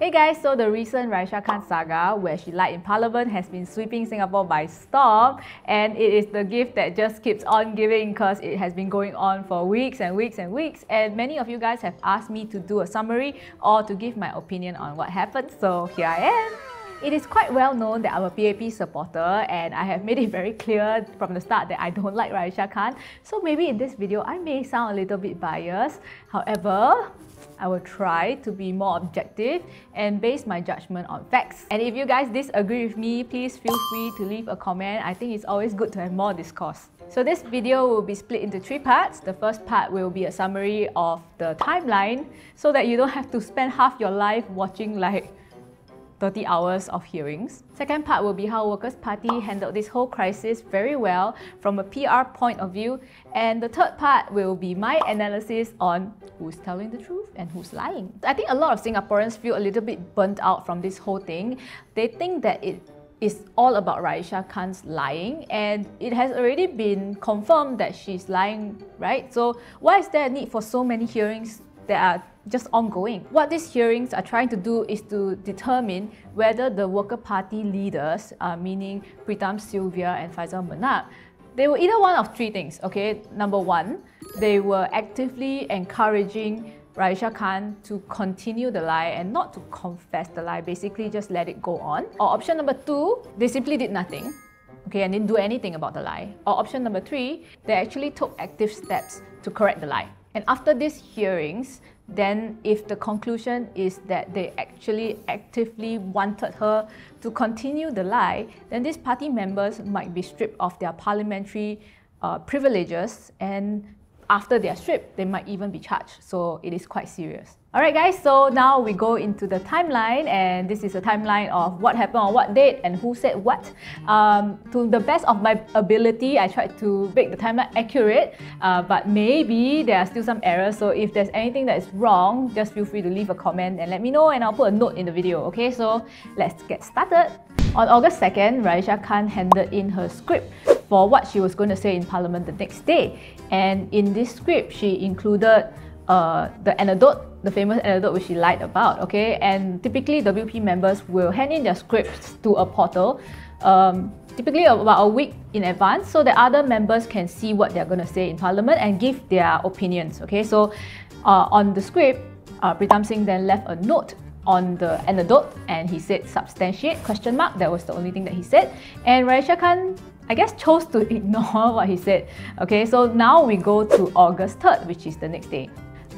Hey guys, so the recent Raeesah Khan saga, where she lied in Parliament, has been sweeping Singapore by storm, and it is the gift that just keeps on giving because it has been going on for weeks and weeks and weeks. And many of you guys have asked me to do a summary or to give my opinion on what happened, so here I am. It is quite well known that I'm a PAP supporter and I have made it very clear from the start that I don't like Raeesah Khan. So maybe in this video I may sound a little bit biased. However, I will try to be more objective and base my judgment on facts. And if you guys disagree with me, please feel free to leave a comment. I think it's always good to have more discourse. So this video will be split into three parts. The first part will be a summary of the timeline so that you don't have to spend half your life watching like 30 hours of hearings. Second part will be how Workers' Party handled this whole crisis very well from a PR point of view. And the third part will be my analysis on who's telling the truth and who's lying. I think a lot of Singaporeans feel a little bit burnt out from this whole thing. They think that it is all about Raeesah Khan's lying and it has already been confirmed that she's lying, right? So why is there a need for so many hearings that are just ongoing. What these hearings are trying to do is to determine whether the Worker Party leaders, uh, meaning Pritam Sylvia and Faisal Manap, they were either one of three things, okay? Number one, they were actively encouraging Raeesah Khan to continue the lie and not to confess the lie, basically just let it go on. Or option number two, they simply did nothing, okay, and didn't do anything about the lie. Or option number three, they actually took active steps to correct the lie. And after these hearings, then if the conclusion is that they actually actively wanted her to continue the lie, then these party members might be stripped of their parliamentary uh, privileges and after they are stripped, they might even be charged. So it is quite serious. Alright guys, so now we go into the timeline and this is a timeline of what happened on what date and who said what. Um, to the best of my ability, I tried to make the timeline accurate, uh, but maybe there are still some errors. So if there's anything that is wrong, just feel free to leave a comment and let me know and I'll put a note in the video. Okay, so let's get started. On August 2nd, Raeesah Khan handed in her script for what she was going to say in Parliament the next day. And in this script, she included uh, the anecdote, the famous anecdote which she lied about, okay? And typically WP members will hand in their scripts to a portal, um, typically about a week in advance, so that other members can see what they're going to say in Parliament and give their opinions, okay? So uh, on the script, uh, Pritam Singh then left a note on the anecdote and he said substantiate question mark that was the only thing that he said and Raeesah Khan I guess chose to ignore what he said okay so now we go to August 3rd which is the next day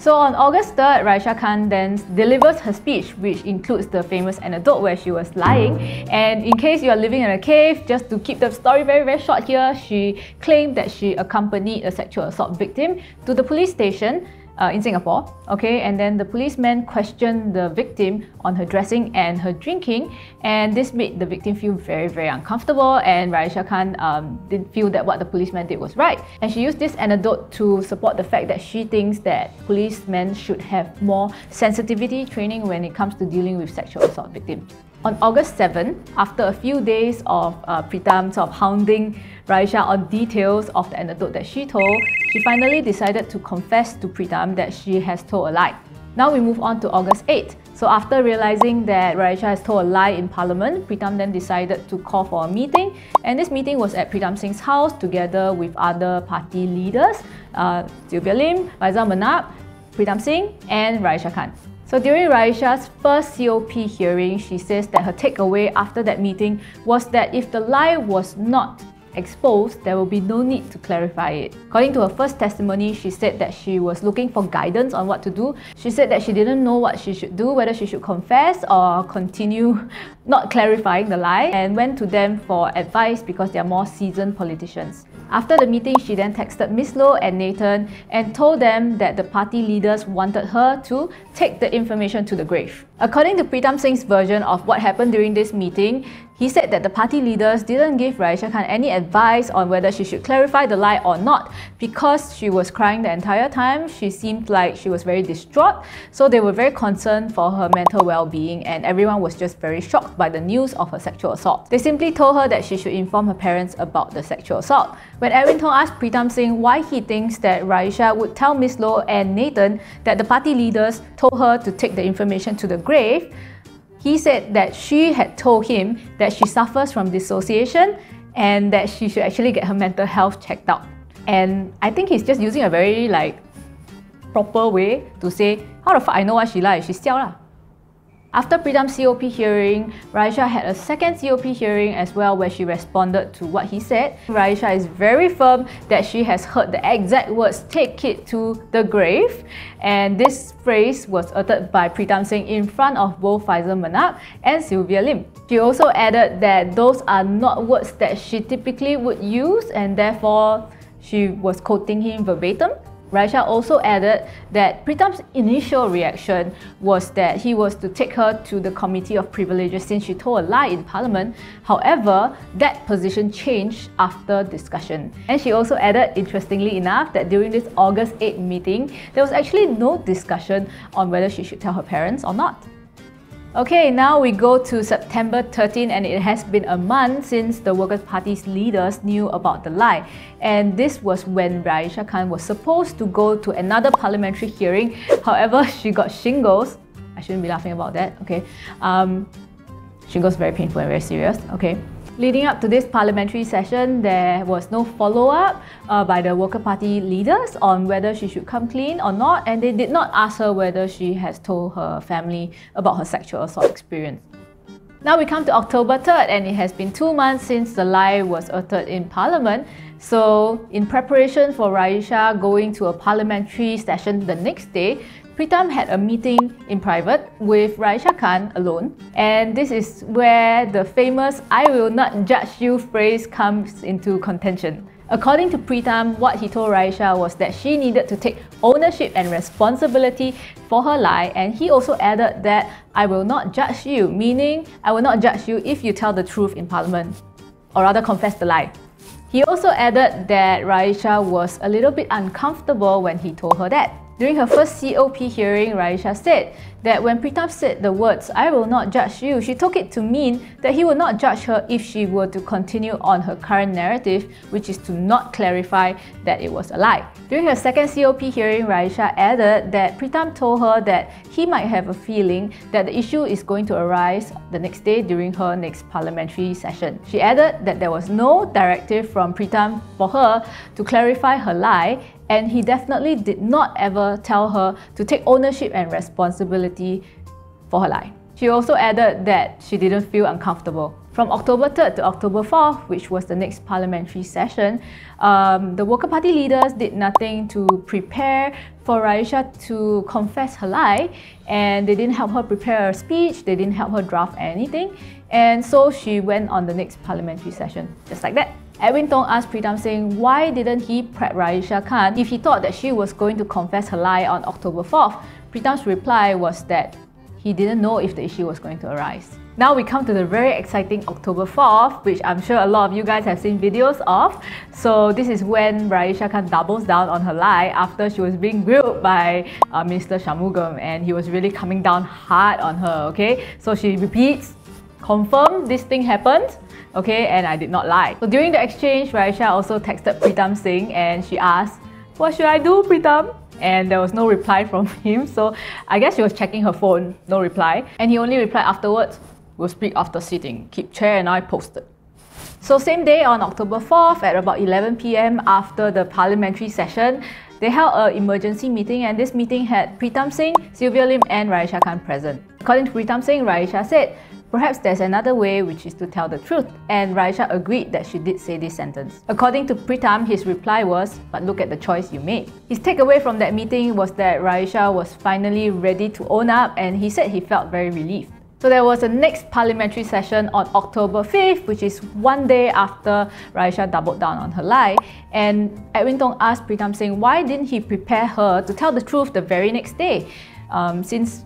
so on August 3rd, Raeesah Khan then delivers her speech, which includes the famous anecdote where she was lying. And in case you are living in a cave, just to keep the story very, very short here, she claimed that she accompanied a sexual assault victim to the police station uh, in Singapore, okay, and then the policeman questioned the victim on her dressing and her drinking, and this made the victim feel very, very uncomfortable, and Raeesah Khan um, didn't feel that what the policeman did was right. And she used this anecdote to support the fact that she thinks that policemen should have more sensitivity training when it comes to dealing with sexual assault victims. On August 7, after a few days of uh, Pritam sort of hounding Raeesah on details of the anecdote that she told, she finally decided to confess to Pritam that she has told a lie. Now we move on to August 8. So after realizing that Raeesah has told a lie in Parliament, Pritam then decided to call for a meeting. And this meeting was at Pritam Singh's house together with other party leaders, uh, Sylvia Lim, Faisal Manap, Pritam Singh and Raeesah Khan. So during Raeesah's first COP hearing, she says that her takeaway after that meeting was that if the lie was not exposed, there will be no need to clarify it. According to her first testimony, she said that she was looking for guidance on what to do. She said that she didn't know what she should do, whether she should confess or continue not clarifying the lie, and went to them for advice because they are more seasoned politicians. After the meeting, she then texted Miss Loh and Nathan and told them that the party leaders wanted her to take the information to the grave. According to Pritam Singh's version of what happened during this meeting, he said that the party leaders didn't give Raeesah Khan any advice on whether she should clarify the lie or not because she was crying the entire time. She seemed like she was very distraught, so they were very concerned for her mental well-being and everyone was just very shocked by the news of her sexual assault. They simply told her that she should inform her parents about the sexual assault. When Edwin Tong asked Pritam Singh why he thinks that Raeesah would tell Miss Loh and Nathan that the party leaders told her to take the information to the grave, he said that she had told him that she suffers from dissociation and that she should actually get her mental health checked out. And I think he's just using a very like proper way to say, how the fuck I know what she like, she's still lah. After Pritam's COP hearing, Raeesah had a second COP hearing as well where she responded to what he said. Raeesah is very firm that she has heard the exact words take it to the grave and this phrase was uttered by Pritam Singh in front of both Faisal Manap and Sylvia Lim. She also added that those are not words that she typically would use and therefore she was quoting him verbatim. Raeesah also added that Pritam's initial reaction was that he was to take her to the Committee of Privileges since she told a lie in Parliament. However, that position changed after discussion. And she also added, interestingly enough, that during this August 8 meeting, there was actually no discussion on whether she should tell her parents or not. Okay, now we go to September 13 and it has been a month since the Workers' Party's leaders knew about the lie. And this was when Raeesah Khan was supposed to go to another parliamentary hearing. However, she got shingles. I shouldn't be laughing about that, okay? Um, shingles very painful and very serious, okay? Leading up to this parliamentary session, there was no follow-up uh, by the Worker Party leaders on whether she should come clean or not, and they did not ask her whether she has told her family about her sexual assault experience. Now we come to October 3rd, and it has been two months since the lie was uttered in Parliament. So, in preparation for Raeesah going to a parliamentary session the next day, Pritam had a meeting in private with Raeesah Khan alone, and this is where the famous I will not judge you phrase comes into contention. According to Pritam, what he told Raeesah was that she needed to take ownership and responsibility for her lie, and he also added that I will not judge you, meaning I will not judge you if you tell the truth in parliament, or rather confess the lie. He also added that Raeesah was a little bit uncomfortable when he told her that. During her first COP hearing, Raeesah said that when Pritam said the words, I will not judge you, she took it to mean that he would not judge her if she were to continue on her current narrative, which is to not clarify that it was a lie. During her second COP hearing, Raeesah added that Pritam told her that he might have a feeling that the issue is going to arise the next day during her next parliamentary session. She added that there was no directive from Pritam for her to clarify her lie and he definitely did not ever tell her to take ownership and responsibility for her lie. She also added that she didn't feel uncomfortable. From October 3rd to October 4th, which was the next parliamentary session, um, the Worker Party leaders did nothing to prepare for Raeesah to confess her lie, and they didn't help her prepare a speech, they didn't help her draft anything, and so she went on the next parliamentary session, just like that. Edwin Tong asked Pritam Singh why didn't he prep Raeesah Khan if he thought that she was going to confess her lie on October 4th. Pritam's reply was that he didn't know if the issue was going to arise. Now we come to the very exciting October 4th, which I'm sure a lot of you guys have seen videos of. So this is when Raeesah Khan doubles down on her lie after she was being grilled by uh, Shanmugam and he was really coming down hard on her, okay? So she repeats, confirm this thing happened, okay, and I did not lie. So during the exchange, Raeesah also texted Pritam Singh and she asked, what should I do, Pritam? And there was no reply from him, so I guess she was checking her phone, no reply. And he only replied afterwards, we'll speak after sitting. Keep chair and I posted. So same day on October 4th at about 11 pm after the parliamentary session, they held an emergency meeting and this meeting had Pritam Singh, Sylvia Lim and Raeesah Khan present. According to Pritam Singh, Raeesah said, Perhaps there's another way which is to tell the truth, and Raeesah agreed that she did say this sentence. According to Pritam, his reply was, but look at the choice you made. His takeaway from that meeting was that Raeesah was finally ready to own up and he said he felt very relieved. So there was a next parliamentary session on October 5th, which is one day after Raeesah doubled down on her lie. And Edwin Tong asked Pritam Singh why didn't he prepare her to tell the truth the very next day, um, since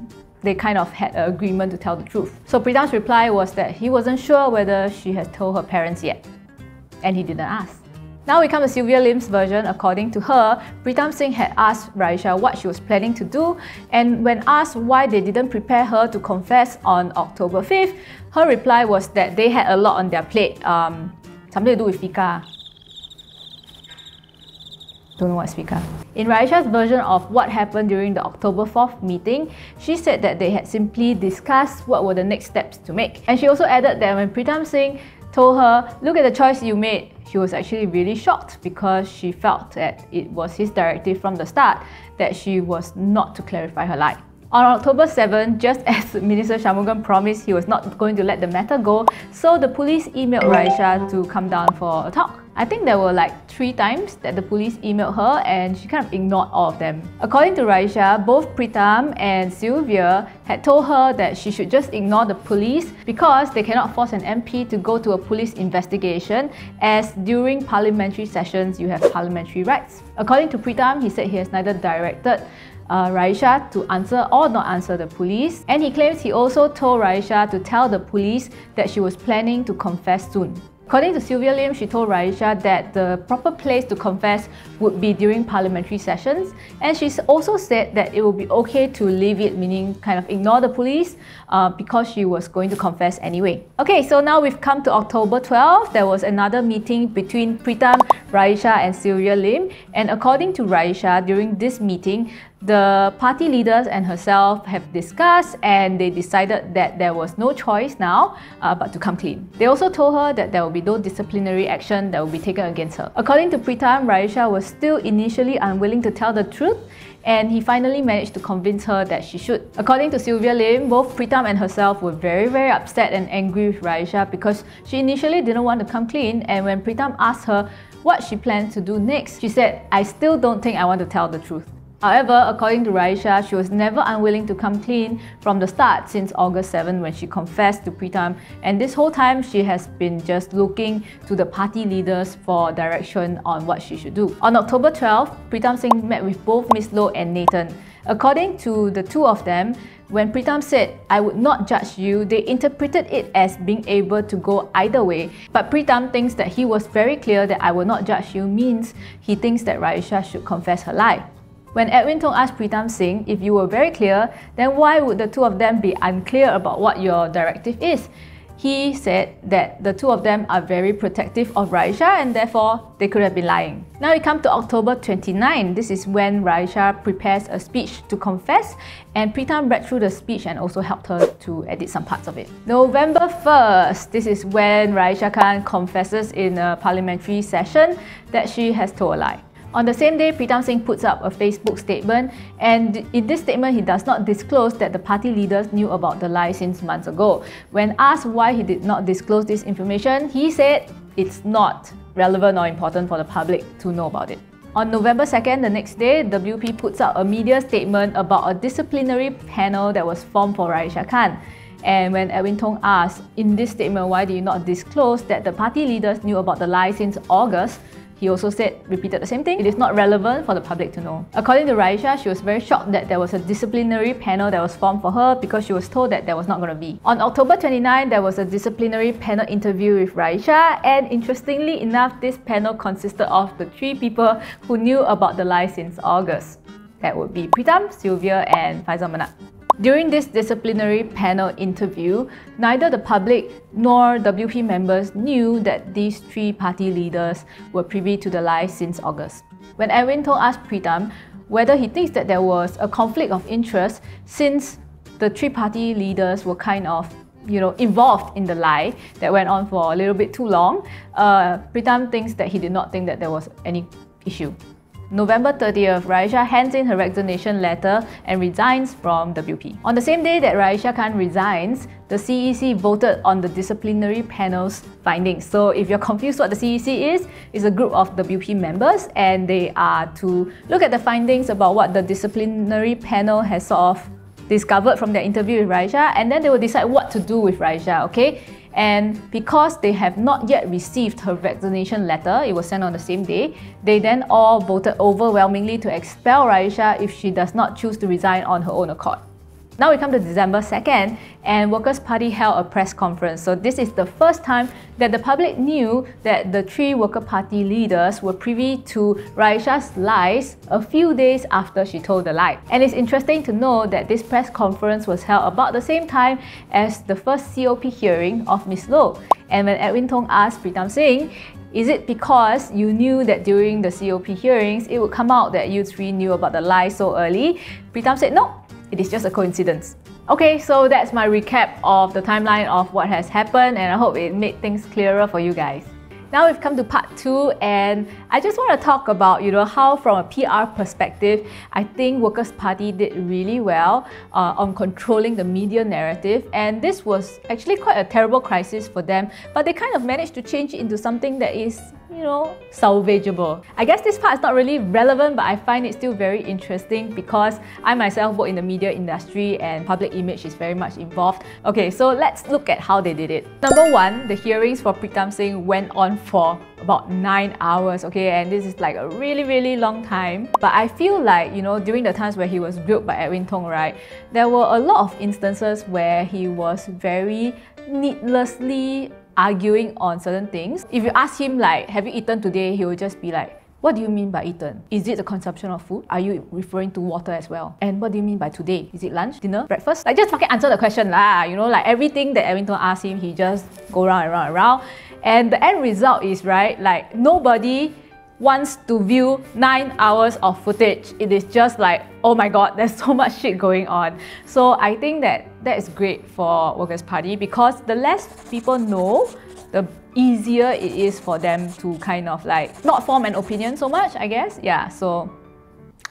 they kind of had an agreement to tell the truth. So Pritam's reply was that he wasn't sure whether she has told her parents yet, and he didn't ask. Now we come to Sylvia Lim's version. According to her, Pritam Singh had asked Raeesah what she was planning to do, and when asked why they didn't prepare her to confess on October 5th, her reply was that they had a lot on their plate, um, something to do with FICA. Don't know what speaker. In Raeesah's version of what happened during the October 4th meeting, she said that they had simply discussed what were the next steps to make. And she also added that when Pritam Singh told her, look at the choice you made, she was actually really shocked because she felt that it was his directive from the start that she was not to clarify her lie. On October 7, just as Minister Shanmugam promised he was not going to let the matter go, so the police emailed Raeesah to come down for a talk. I think there were like three times that the police emailed her and she kind of ignored all of them. According to Raeesah, both Pritam and Sylvia had told her that she should just ignore the police because they cannot force an MP to go to a police investigation as during parliamentary sessions you have parliamentary rights. According to Pritam, he said he has neither directed uh, Raeesah to answer or not answer the police. And he claims he also told Raeesah to tell the police that she was planning to confess soon. According to Sylvia Lim, she told Raeesah that the proper place to confess would be during parliamentary sessions, and she also said that it would be okay to leave it, meaning kind of ignore the police, uh, because she was going to confess anyway. Okay, so now we've come to October 12. There was another meeting between Pritam, Raeesah, and Sylvia Lim, and according to Raeesah, during this meeting, the party leaders and herself have discussed and they decided that there was no choice now uh, but to come clean. They also told her that there will be no disciplinary action that will be taken against her. According to Pritam, Raeesah was still initially unwilling to tell the truth and he finally managed to convince her that she should. According to Sylvia Lim, both Pritam and herself were very very upset and angry with Raeesah because she initially didn't want to come clean and when Pritam asked her what she planned to do next, she said, I still don't think I want to tell the truth. However, according to Raeesah, she was never unwilling to come clean from the start since August 7 when she confessed to Pritam and this whole time she has been just looking to the party leaders for direction on what she should do. On October 12, Pritam Singh met with both Ms. Loh and Nathan. According to the two of them, when Pritam said, I would not judge you, they interpreted it as being able to go either way. But Pritam thinks that he was very clear that I will not judge you means he thinks that Raeesah should confess her lie. When Edwin Tong asked Pritam Singh if you were very clear, then why would the two of them be unclear about what your directive is? He said that the two of them are very protective of Raeesah and therefore they could have been lying. Now we come to October 29. This is when Raeesah prepares a speech to confess and Pritam read through the speech and also helped her to edit some parts of it. November 1st, this is when Raeesah Khan confesses in a parliamentary session that she has told a lie. On the same day, Pritam Singh puts up a Facebook statement and in this statement, he does not disclose that the party leaders knew about the lie since months ago. When asked why he did not disclose this information, he said it's not relevant or important for the public to know about it. On November 2nd, the next day, WP puts out a media statement about a disciplinary panel that was formed for Raeesah Khan. And when Edwin Tong asked in this statement why did you not disclose that the party leaders knew about the lie since August, he also said, repeated the same thing, it is not relevant for the public to know. According to Raeesah, she was very shocked that there was a disciplinary panel that was formed for her because she was told that there was not going to be. On October 29, there was a disciplinary panel interview with Raeesah and interestingly enough, this panel consisted of the three people who knew about the lie since August. That would be Pritam, Sylvia and Faisal Manap. During this disciplinary panel interview, neither the public nor WP members knew that these three party leaders were privy to the lie since August. When Edwin Tong asked Pritam whether he thinks that there was a conflict of interest since the three party leaders were kind of you know, involved in the lie that went on for a little bit too long, uh, Pritam thinks that he did not think that there was any issue. November 30th, Raeesah hands in her resignation letter and resigns from WP. On the same day that Raeesah Khan resigns, the CEC voted on the disciplinary panel's findings. So if you're confused what the CEC is, it's a group of WP members and they are to look at the findings about what the disciplinary panel has sort of discovered from their interview with Raeesah and then they will decide what to do with Raeesah, okay? And because they have not yet received her resignation letter, it was sent on the same day, they then all voted overwhelmingly to expel Raeesah if she does not choose to resign on her own accord. Now we come to December 2nd and Workers' Party held a press conference. So this is the first time that the public knew that the three Worker Party leaders were privy to Raeesah's lies a few days after she told the lie. And it's interesting to know that this press conference was held about the same time as the first COP hearing of Ms. Loh. And when Edwin Tong asked Pritam Singh Is it because you knew that during the COP hearings it would come out that you three knew about the lie so early? Pritam said no, it is just a coincidence. Okay, so that's my recap of the timeline of what has happened and I hope it made things clearer for you guys. Now we've come to part two and I just want to talk about you know how from a PR perspective I think Workers' Party did really well uh, on controlling the media narrative and this was actually quite a terrible crisis for them but they kind of managed to change it into something that is you know, salvageable. I guess this part is not really relevant, but I find it still very interesting because I myself work in the media industry and public image is very much involved. Okay, so let's look at how they did it. Number one, the hearings for Pritam Singh went on for about nine hours, okay, and this is like a really, really long time. But I feel like, you know, during the times where he was grilled by Edwin Tong, right, there were a lot of instances where he was very needlessly arguing on certain things. If you ask him like, have you eaten today? He will just be like, what do you mean by eaten? Is it the consumption of food? Are you referring to water as well? And what do you mean by today? Is it lunch, dinner, breakfast? Like just fucking answer the question lah. You know, like everything that Tong asked him, he just go around and around and around. And the end result is right, like nobody wants to view nine hours of footage. It is just like, oh my god, there's so much shit going on. So I think that that is great for Workers' Party because the less people know, the easier it is for them to kind of like not form an opinion so much, I guess. Yeah, so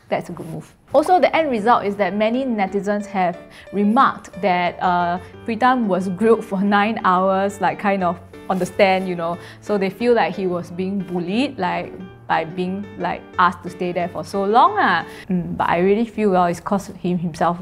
that's a good move. Also, the end result is that many netizens have remarked that uh, Pritam was grilled for nine hours, like kind of on the stand, you know. So they feel like he was being bullied, like by being like asked to stay there for so long. Ah. Mm, but I really feel well it's because him himself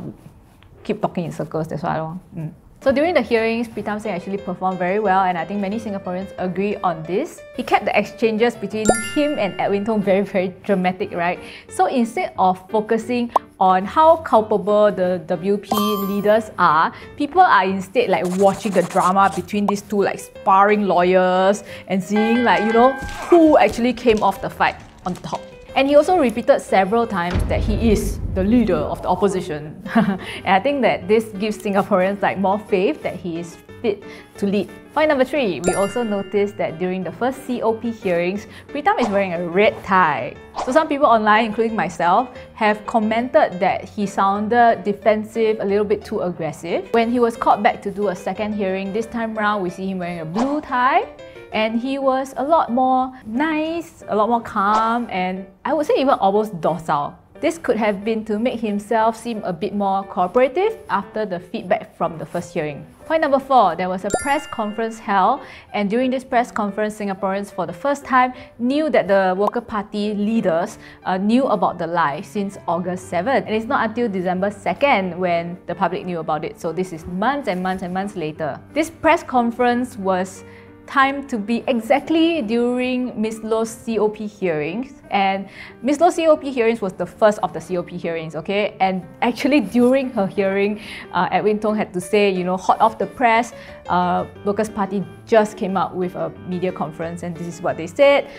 keep talking in circles, that's why I don't. Mm. So during the hearings, Pritam Singh actually performed very well and I think many Singaporeans agree on this. He kept the exchanges between him and Edwin Tong very, very dramatic, right? So instead of focusing on how culpable the WP leaders are, people are instead like watching the drama between these two like sparring lawyers and seeing like, you know, who actually came off the fight on top. And he also repeated several times that he is the leader of the opposition. and I think that this gives Singaporeans like more faith that he is fit to lead. Point number three, we also noticed that during the first COP hearings, Pritam is wearing a red tie. So some people online, including myself, have commented that he sounded defensive, a little bit too aggressive. When he was called back to do a second hearing, this time round we see him wearing a blue tie and he was a lot more nice, a lot more calm, and I would say even almost docile. This could have been to make himself seem a bit more cooperative after the feedback from the first hearing. Point number four, there was a press conference held and during this press conference, Singaporeans for the first time knew that the Worker Party leaders uh, knew about the lie since August 7th. And it's not until December 2nd when the public knew about it. So this is months and months and months later. This press conference was time to be exactly during Ms. Loh's COP hearings. And Ms. Loh's COP hearings was the first of the COP hearings, okay? And actually during her hearing, uh, Edwin Tong had to say, you know, hot off the press, uh, Workers' Party just came out with a media conference and this is what they said.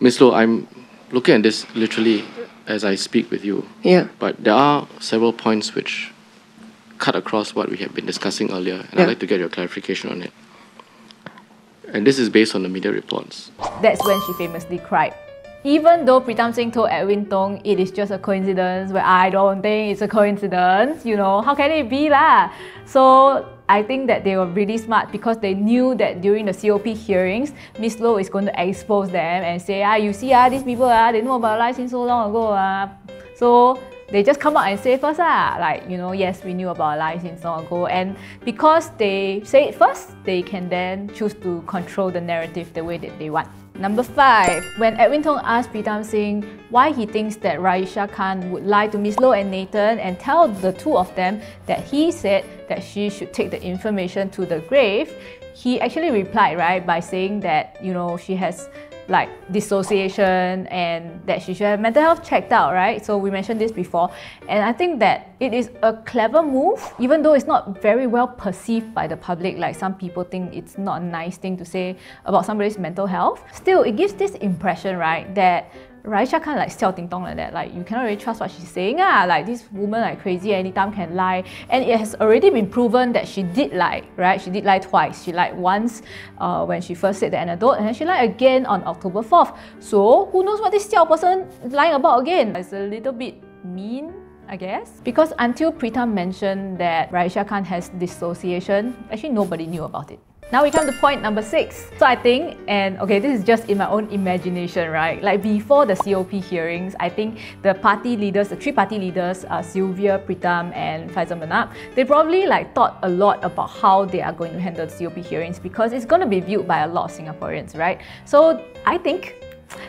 Ms. Loh, I'm looking at this literally as I speak with you. Yeah. But there are several points which cut across what we have been discussing earlier, and Yeah. I'd like to get your clarification on it. And this is based on the media reports. That's when she famously cried. Even though Pritam Singh told Edwin Tong it is just a coincidence, but I don't think it's a coincidence, you know, how can it be lah? So I think that they were really smart because they knew that during the COP hearings, Miss Loh is going to expose them and say, ah, you see, ah, these people, ah, they know about lies since so long ago. Ah. So they just come out and say first, ah, like, you know, yes, we knew about lies since long ago. And because they say it first, they can then choose to control the narrative the way that they want. Number five, when Edwin Tong asked Pritam Singh why he thinks that Raeesah Khan would lie to Miss Loh and Nathan and tell the two of them that he said that she should take the information to the grave, he actually replied, right, by saying that, you know, she has like dissociation and that she should have mental health checked out, right? So we mentioned this before. And I think that it is a clever move, even though it's not very well perceived by the public, like some people think it's not a nice thing to say about somebody's mental health. Still, it gives this impression, right, that Raeesah can't like still ding dong like that. Like you cannot really trust what she's saying. Ah, like this woman like crazy anytime can lie. And it has already been proven that she did lie, right? She did lie twice. She lied once uh, when she first said the anecdote, and then she lied again on October 4th. So who knows what this Xiao person lying about again? It's a little bit mean I guess. Because until Pritam mentioned that Raeesah Khan has dissociation, actually nobody knew about it. Now we come to point number six. So I think, and okay, this is just in my own imagination, right? Like before the COP hearings, I think the party leaders, the three party leaders, uh, Sylvia, Pritam, and Faisal Manap, they probably like thought a lot about how they are going to handle the COP hearings because it's going to be viewed by a lot of Singaporeans, right? So I think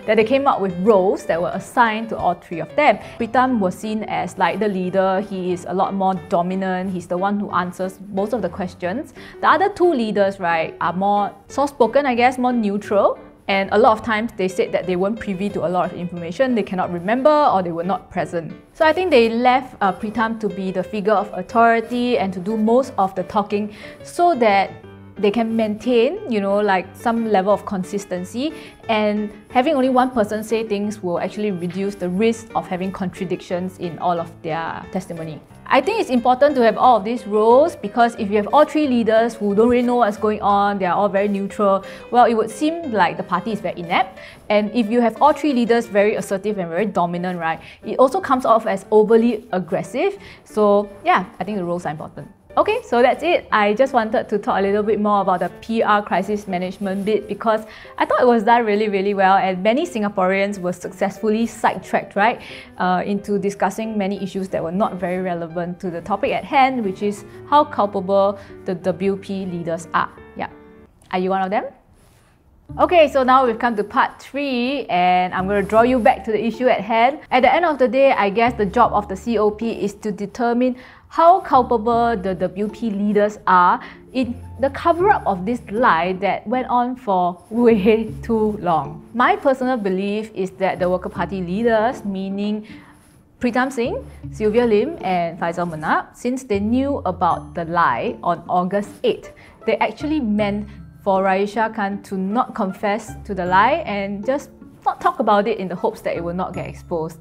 that they came up with roles that were assigned to all three of them. Pritam was seen as like the leader, he is a lot more dominant, he's the one who answers most of the questions. The other two leaders, right, are more soft-spoken, I guess, more neutral. And a lot of times they said that they weren't privy to a lot of information, they cannot remember or they were not present. So I think they left uh, Pritam to be the figure of authority and to do most of the talking so that they can maintain, you know, like some level of consistency and having only one person say things will actually reduce the risk of having contradictions in all of their testimony. I think it's important to have all of these roles because if you have all three leaders who don't really know what's going on, they are all very neutral, well, it would seem like the party is very inept. And if you have all three leaders very assertive and very dominant, right, it also comes off as overly aggressive. So yeah, I think the roles are important. Okay, so that's it. I just wanted to talk a little bit more about the PR crisis management bit because I thought it was done really, really well and many Singaporeans were successfully sidetracked, right, uh, into discussing many issues that were not very relevant to the topic at hand, which is how culpable the WP leaders are. Yeah. Are you one of them? Okay, so now we've come to part three, and I'm going to draw you back to the issue at hand. At the end of the day, I guess the job of the COP is to determine how culpable the WP leaders are in the cover up of this lie that went on for way too long. My personal belief is that the Worker Party leaders, meaning Pritam Singh, Sylvia Lim, and Faisal Manap, since they knew about the lie on August 8, they actually meant for Raeesah Khan to not confess to the lie and just not talk about it in the hopes that it will not get exposed.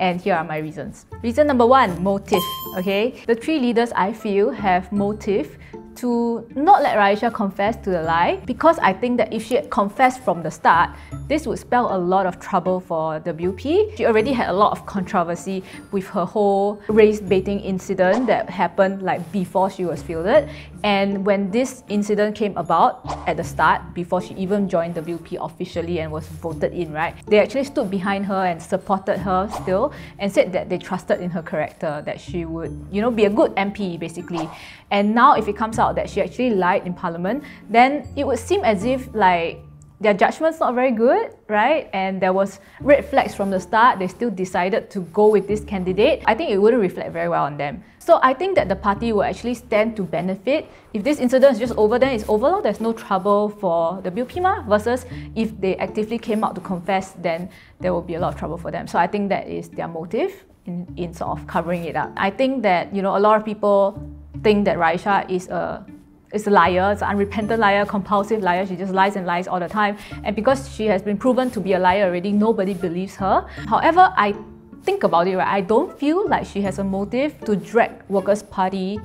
And here are my reasons. Reason number one, motive. Okay, the three leaders I feel have motive to not let Raeesah confess to the lie because I think that if she had confessed from the start, this would spell a lot of trouble for WP. She already had a lot of controversy with her whole race baiting incident that happened like before she was fielded. And when this incident came about at the start, before she even joined the WP officially and was voted in, right, they actually stood behind her and supported her still and said that they trusted in her character, that she would, you know, be a good MP basically. And now if it comes out that she actually lied in parliament, then it would seem as if like their judgment's not very good, right? And there was red flags from the start. They still decided to go with this candidate. I think it wouldn't reflect very well on them. So I think that the party will actually stand to benefit. If this incident is just over, then it's over. There's no trouble for the WPMA versus if they actively came out to confess, then there will be a lot of trouble for them. So I think that is their motive in, in sort of covering it up. I think that, you know, a lot of people think that Raeesah is a is a liar, it's an unrepentant mm. liar, compulsive liar. She just lies and lies all the time. And because she has been proven to be a liar already, nobody believes her. However, I think about it, right, I don't feel like she has a motive to drag Workers' Party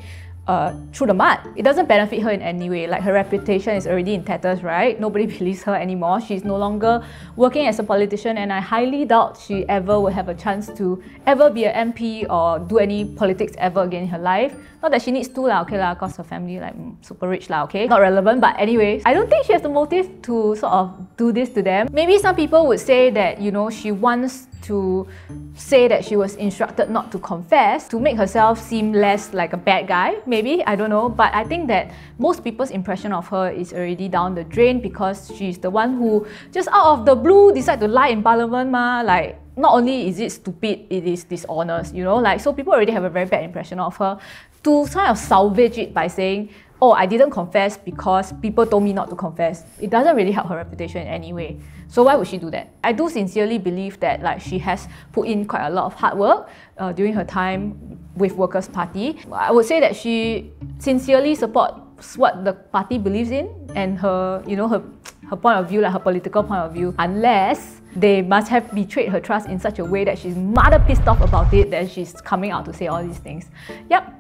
uh, through the mud. It doesn't benefit her in any way. Like her reputation is already in tatters, right? Nobody believes her anymore. She's no longer working as a politician, and I highly doubt she ever will have a chance to ever be an MP or do any politics ever again in her life. Not that she needs to, lah, okay, lah, cause her family like mm, super rich, lah, okay? Not relevant, but anyways, I don't think she has the motive to sort of do this to them. Maybe some people would say that, you know, she wants to say that she was instructed not to confess to make herself seem less like a bad guy, maybe, I don't know. But I think that most people's impression of her is already down the drain because she's the one who just out of the blue decide to lie in parliament, ma. Like, not only is it stupid, it is dishonest, you know, like so people already have a very bad impression of her. To kind of salvage it by saying, oh, I didn't confess because people told me not to confess. It doesn't really help her reputation in any way. So why would she do that? I do sincerely believe that like she has put in quite a lot of hard work uh, during her time with Workers' Party. I would say that she sincerely supports what the party believes in and her, you know, her her point of view, like her political point of view, unless they must have betrayed her trust in such a way that she's mother pissed off about it that she's coming out to say all these things. Yep.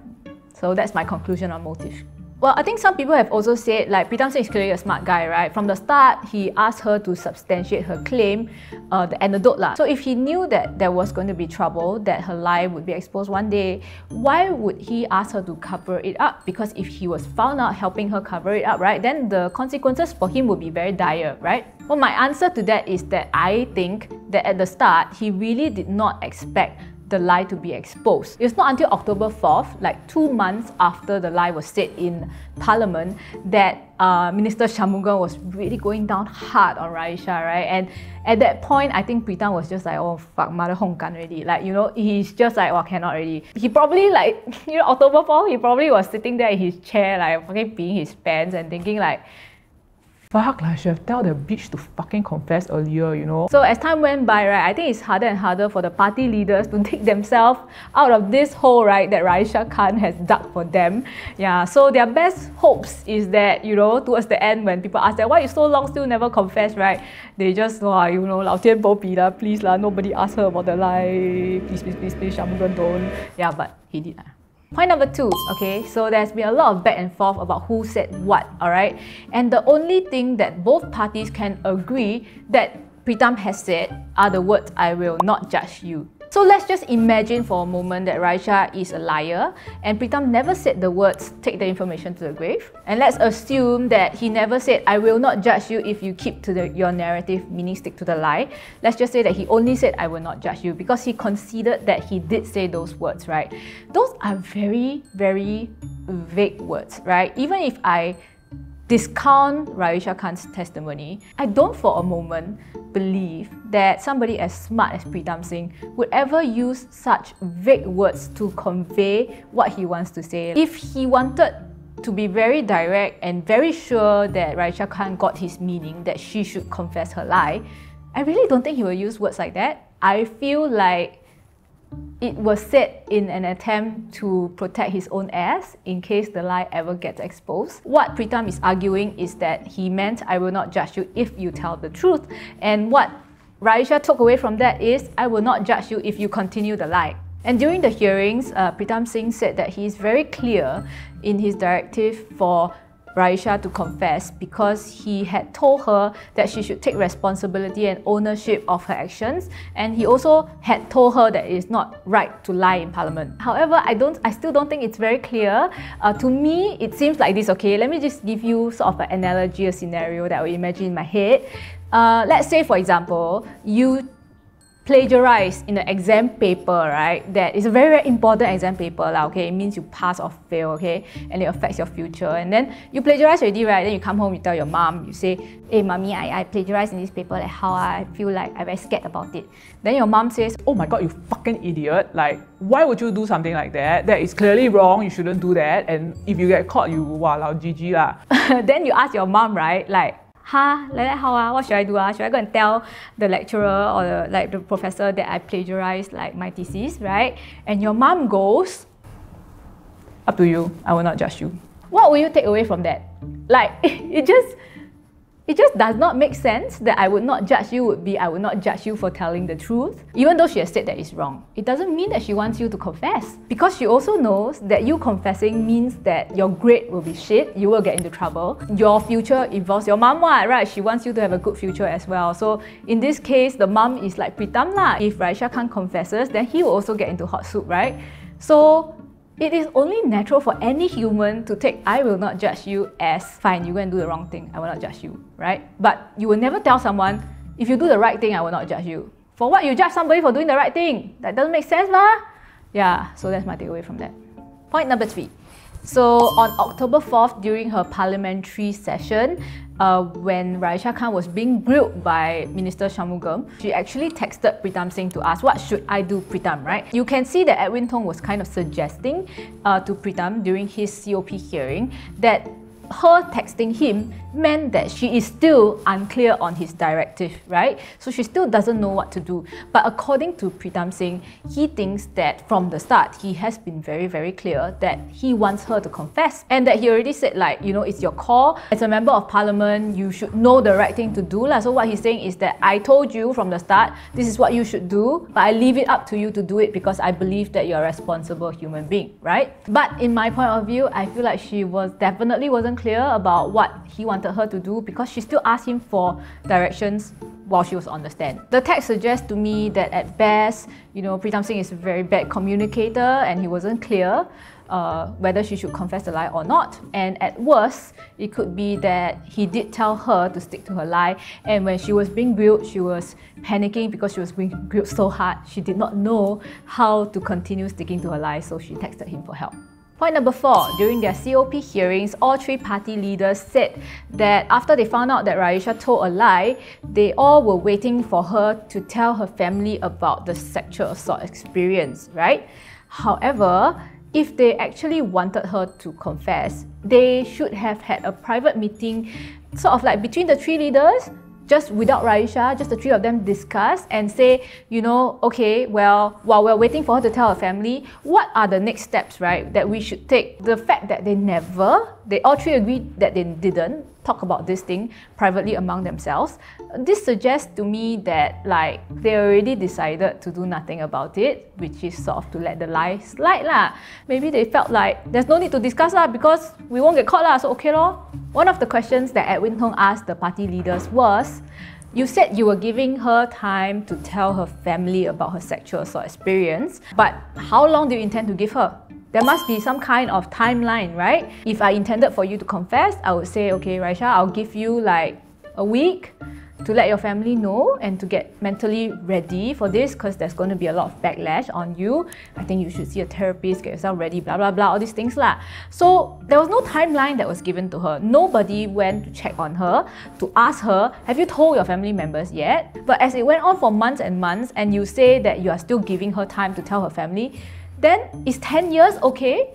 So that's my conclusion on motive. Well, I think some people have also said, like, Pritam Singh is clearly a smart guy, right? From the start, he asked her to substantiate her claim, uh, the anecdote lah. So if he knew that there was going to be trouble, that her lie would be exposed one day, why would he ask her to cover it up? Because if he was found out helping her cover it up, right, then the consequences for him would be very dire, right? Well, my answer to that is that I think that at the start, he really did not expect the lie to be exposed. It's not until October 4th, like two months after the lie was said in Parliament, that uh, Minister Shanmugam was really going down hard on Raeesah, right? And at that point, I think Pritam was just like, oh fuck, mother hong kan already. Like, you know, he's just like, oh, cannot already. He probably like, you know, October 4th, he probably was sitting there in his chair, like fucking peeing his pants and thinking like, fuck, like, I should have tell the bitch to fucking confess earlier, you know? So as time went by, right, I think it's harder and harder for the party leaders to dig themselves out of this hole, right, that Raeesah Khan has dug for them. Yeah, so their best hopes is that, you know, towards the end when people ask that, why you so long still never confess, right? They just, oh, you know, 老天保庇啦，please nobody ask her about the lie, please, please, please, please, Shanmugam don't. Yeah, but he did. Uh. Point number two, okay, so there's been a lot of back and forth about who said what, alright? And the only thing that both parties can agree that Pritam has said are the words, I will not judge you. So let's just imagine for a moment that Raeesah is a liar and Pritam never said the words, take the information to the grave. And let's assume that he never said, I will not judge you if you keep to the, your narrative, meaning stick to the lie. Let's just say that he only said, I will not judge you because he considered that he did say those words, right? Those are very, very vague words, right? Even if I discount Raeesah Khan's testimony, I don't for a moment believe that somebody as smart as Pritam Singh would ever use such vague words to convey what he wants to say. If he wanted to be very direct and very sure that Raeesah Khan got his meaning, that she should confess her lie, I really don't think he will use words like that. I feel like it was said in an attempt to protect his own ass in case the lie ever gets exposed. What Pritam is arguing is that he meant, I will not judge you if you tell the truth. And what Raeesah took away from that is, I will not judge you if you continue the lie. And during the hearings, uh, Pritam Singh said that he is very clear in his directive for Raeesah to confess because he had told her that she should take responsibility and ownership of her actions and he also had told her that it is not right to lie in parliament. However, I don't I still don't think it's very clear. Uh, to me, it seems like this, okay? Let me just give you sort of an analogy, a scenario that I would imagine in my head. Uh, let's say, for example, you plagiarize in the exam paper, right, that is a very, very important exam paper, lah, okay? It means you pass or fail, okay? And it affects your future. And then you plagiarize already, right? Then you come home, you tell your mom, you say, hey, mommy, I, I plagiarized in this paper, like how I feel like I'm very scared about it. Then your mom says, oh my god, you fucking idiot. Like, why would you do something like that? That is clearly wrong, you shouldn't do that. And if you get caught, you, wow, GG lah. then you ask your mom, right, like, huh, like that how ah? What should I do ah? Should I go and tell the lecturer or the, like the professor that I plagiarized like my thesis, right? And your mom goes, up to you. I will not judge you. What will you take away from that? Like it just it just does not make sense that I would not judge you would be I would not judge you for telling the truth, even though she has said that it's wrong. It doesn't mean that she wants you to confess because she also knows that you confessing means that your grade will be shit, you will get into trouble. Your future involves your mom, right? She wants you to have a good future as well. So in this case, the mom is like Pritam lah. If Raeesah Khan confesses, then he will also get into hot soup, right? So it is only natural for any human to take I will not judge you as fine, you go and do the wrong thing, I will not judge you, right? But you will never tell someone, if you do the right thing, I will not judge you. For what you judge somebody for doing the right thing? That doesn't make sense, lah. Yeah, so that's my takeaway from that. Point number three. So on October 4th, during her parliamentary session, uh, when Raeesah Khan was being grilled by Minister Shanmugam, she actually texted Pritam Singh to ask, what should I do, Pritam, right? You can see that Edwin Tong was kind of suggesting uh, to Pritam during his COP hearing that her texting him meant that she is still unclear on his directive, right? So she still doesn't know what to do. But according to Pritam Singh, he thinks that from the start, he has been very, very clear that he wants her to confess and that he already said, like, you know, it's your call. As a member of parliament, you should know the right thing to do. La. So what he's saying is that I told you from the start, this is what you should do, but I leave it up to you to do it because I believe that you're a responsible human being, right? But in my point of view, I feel like she was definitely wasn't clear about what he wanted her to do because she still asked him for directions while she was on the stand. The text suggests to me that at best, you know, Pritam Singh is a very bad communicator and he wasn't clear uh, whether she should confess the lie or not. And at worst, it could be that he did tell her to stick to her lie. And when she was being grilled, she was panicking because she was being grilled so hard. She did not know how to continue sticking to her lie, so she texted him for help. Point number four, during their COP hearings, all three party leaders said that after they found out that Raeesah told a lie, they all were waiting for her to tell her family about the sexual assault experience, right? However, if they actually wanted her to confess, they should have had a private meeting, sort of like between the three leaders, just without Raeesah, just the three of them discuss and say, you know, okay, well, while we're waiting for her to tell her family, what are the next steps, right, that we should take? The fact that they never, they all three agreed that they didn't talk about this thing privately among themselves, this suggests to me that like they already decided to do nothing about it, which is sort of to let the lie slide lah. Maybe they felt like there's no need to discuss lah because we won't get caught lah, so okay lor. One of the questions that Edwin Tong asked the party leaders was, you said you were giving her time to tell her family about her sexual assault experience, but how long do you intend to give her? There must be some kind of timeline, right? If I intended for you to confess, I would say, okay, Raeesah, I'll give you like a week to let your family know and to get mentally ready for this because there's going to be a lot of backlash on you. I think you should see a therapist, get yourself ready, blah blah blah, all these things lah. So there was no timeline that was given to her. Nobody went to check on her to ask her, have you told your family members yet? But as it went on for months and months, and you say that you are still giving her time to tell her family, then is 10 years okay?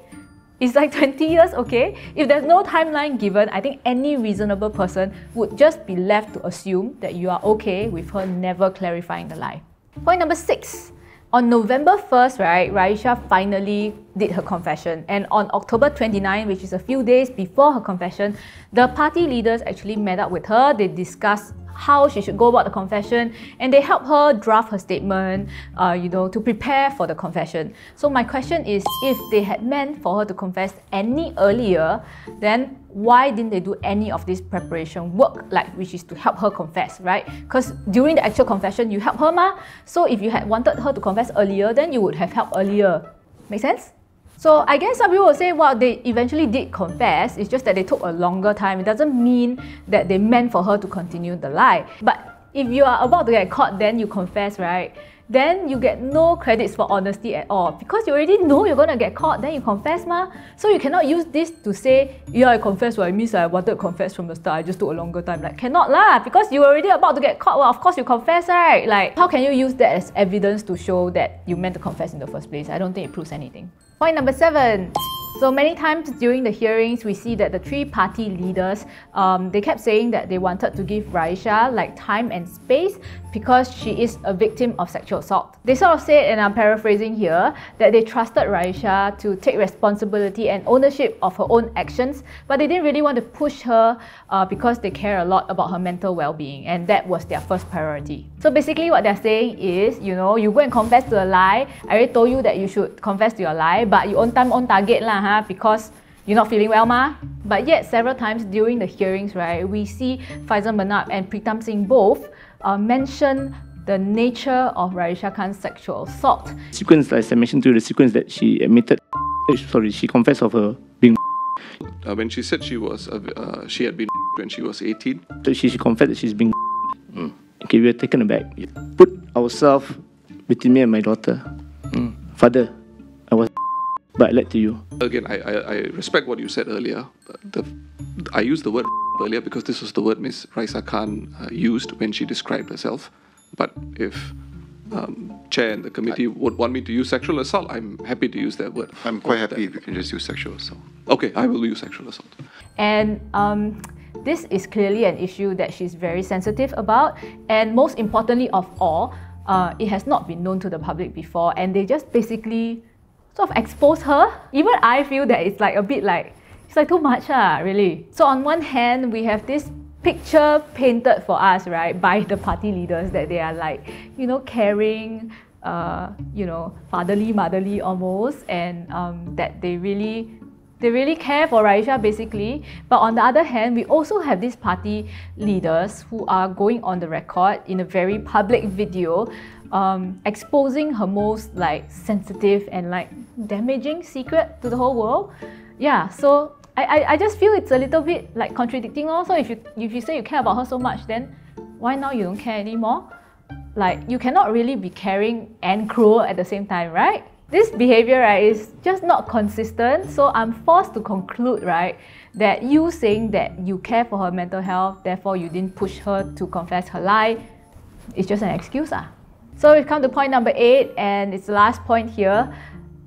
It's like 20 years, okay? If there's no timeline given, I think any reasonable person would just be left to assume that you are okay with her never clarifying the lie. Point number six. On November 1st, right, Raeesah finally did her confession. And on October 29, which is a few days before her confession, the party leaders actually met up with her. They discussed how she should go about the confession, and they help her draft her statement, uh, you know, to prepare for the confession. So my question is, if they had meant for her to confess any earlier, then why didn't they do any of this preparation work, like which is to help her confess, right? Because during the actual confession, you help her, ma. So if you had wanted her to confess earlier, then you would have helped earlier. Make sense? So I guess some people will say, well, they eventually did confess. It's just that they took a longer time. It doesn't mean that they meant for her to continue the lie. But if you are about to get caught, then you confess, right? Then you get no credits for honesty at all because you already know you're gonna get caught. Then you confess, ma. So you cannot use this to say, yeah, I confess. Well, it means I wanted to confess from the start. I just took a longer time. Like cannot lah because you already about to get caught. Well, of course you confess, right? Like how can you use that as evidence to show that you meant to confess in the first place? I don't think it proves anything. Point number seven. So many times during the hearings, we see that the three party leaders, um, they kept saying that they wanted to give Raeesah like time and space because she is a victim of sexual assault. They sort of said, and I'm paraphrasing here, that they trusted Raeesah to take responsibility and ownership of her own actions, but they didn't really want to push her uh, because they care a lot about her mental well-being, and that was their first priority. So basically what they're saying is, you know, you go and confess to a lie, I already told you that you should confess to your lie, but you own time, own target lah, huh? because you're not feeling well, ma. But yet, several times during the hearings, right, we see Faisal Manap and Pritam Singh both uh, mention the nature of Raeesah Khan's sexual assault. Sequence, as I mentioned to you, the sequence that she admitted, sorry, she confessed of her being. Uh, when she said she was, uh, uh, she had been when she was 18. So she, she confessed that she's being. Mm. Okay, we were taken aback. Put ourselves between me and my daughter. Mm. Father, I was, but I lied to you. Again, I, I, I respect what you said earlier. The, I used the word earlier because this was the word Miss Raeesah Khan uh, used when she described herself. But if um, chair and the committee would want me to use sexual assault, I'm happy to use that word. I'm quite happy if you can just use sexual assault. Okay, I will use sexual assault. And um, this is clearly an issue that she's very sensitive about. And most importantly of all, uh, it has not been known to the public before. And they just basically sort of expose her. Even I feel that it's like a bit like, it's like too much, ah, really. So on one hand, we have this picture painted for us, right, by the party leaders that they are like, you know, caring, uh, you know, fatherly, motherly almost, and um, that they really they really care for Raeesah basically. But on the other hand, we also have these party leaders who are going on the record in a very public video um, exposing her most like sensitive and like damaging secret to the whole world. Yeah, so I, I, I just feel it's a little bit like contradicting also. If you if you say you care about her so much, then why now you don't care anymore? Like you cannot really be caring and cruel at the same time, right? This behavior right is just not consistent. So I'm forced to conclude, right, that you saying that you care for her mental health, therefore you didn't push her to confess her lie, is just an excuse. Ah. So we've come to point number eight, and it's the last point here.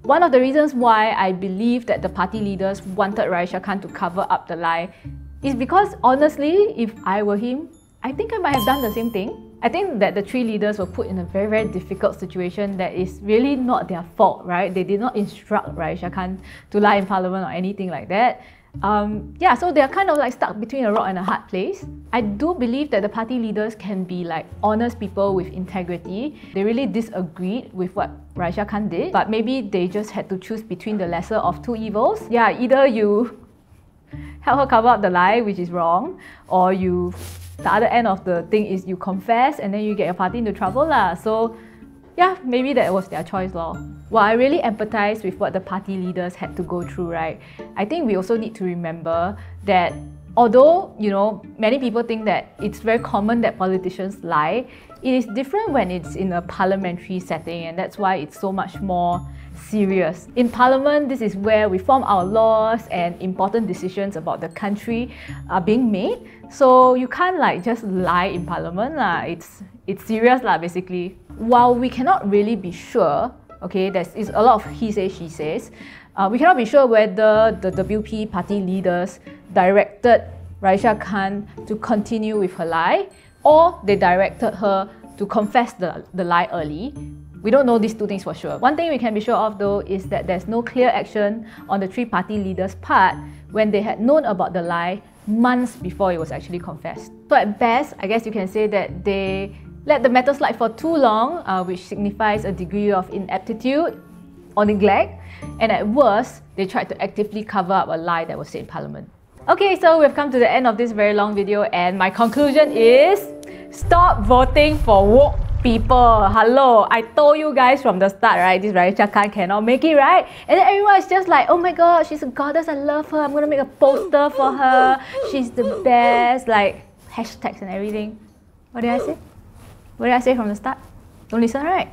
One of the reasons why I believe that the party leaders wanted Raeesah Khan to cover up the lie is because honestly, if I were him, I think I might have done the same thing. I think that the three leaders were put in a very, very difficult situation that is really not their fault, right? They did not instruct Raeesah Khan to lie in parliament or anything like that. Um, yeah, so they're kind of like stuck between a rock and a hard place. I do believe that the party leaders can be like honest people with integrity. They really disagreed with what Raeesah Khan did, but maybe they just had to choose between the lesser of two evils. Yeah, either you help her cover up the lie, which is wrong, or you the other end of the thing is you confess and then you get your party into trouble lah. So yeah, maybe that was their choice lor. Well, I really empathize with what the party leaders had to go through, right? I think we also need to remember that although, you know, many people think that it's very common that politicians lie, it is different when it's in a parliamentary setting and that's why it's so much more serious. In parliament, this is where we form our laws and important decisions about the country are being made. So you can't like just lie in parliament lah. It's it's serious lah basically. While we cannot really be sure, okay, there's is a lot of he says she says. Uh, we cannot be sure whether the WP party leaders directed Raeesah Khan to continue with her lie or they directed her to confess the, the lie early we don't know these two things for sure. One thing we can be sure of though is that there's no clear action on the three party leaders' part when they had known about the lie months before it was actually confessed. So at best, I guess you can say that they let the matter slide for too long, uh, which signifies a degree of ineptitude or neglect, and at worst, they tried to actively cover up a lie that was said in Parliament. Okay, so we've come to the end of this very long video, and my conclusion is stop voting for woke people. Hello, I told you guys from the start, right? This Raeesah Khan cannot make it, right? And then everyone is just like, oh my god, she's a goddess, I love her. I'm gonna make a poster for her. She's the best. Like hashtags and everything. What did I say? What did I say from the start? Don't listen, right?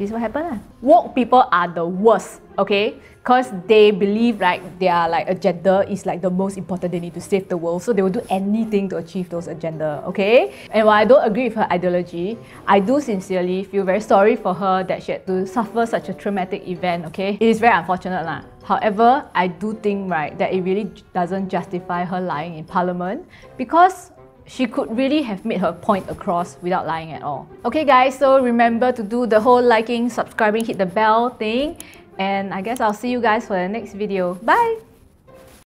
This is what happened. Uh. Woke people are the worst, okay? Because they believe like their like agenda is like the most important. They need to save the world, so they will do anything to achieve those agenda, okay? And while I don't agree with her ideology, I do sincerely feel very sorry for her that she had to suffer such a traumatic event, okay? It is very unfortunate lah. However, I do think right that it really doesn't justify her lying in parliament because she could really have made her point across without lying at all. Okay guys, so remember to do the whole liking, subscribing, hit the bell thing. And I guess I'll see you guys for the next video. Bye!